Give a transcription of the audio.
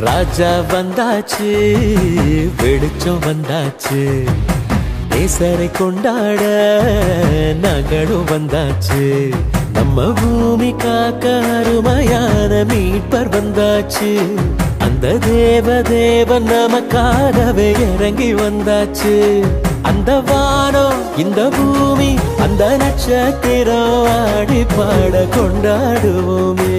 ராஜா வந்தாச்சு வெளிச்சம் வந்தாச்சு நேசரை கொண்டாட நாங்களும் வந்தாச்சு. நம்ம பூமி காக்க அருமையான மீட்பர் வந்தாச்சு. அந்த தேவ தேவன் நமக்காகவே இறங்கி வந்தாச்சு. அந்த வானம் இந்த பூமி அந்த நட்சத்திரம் ஆடி பாட கொண்டாடுவோமே.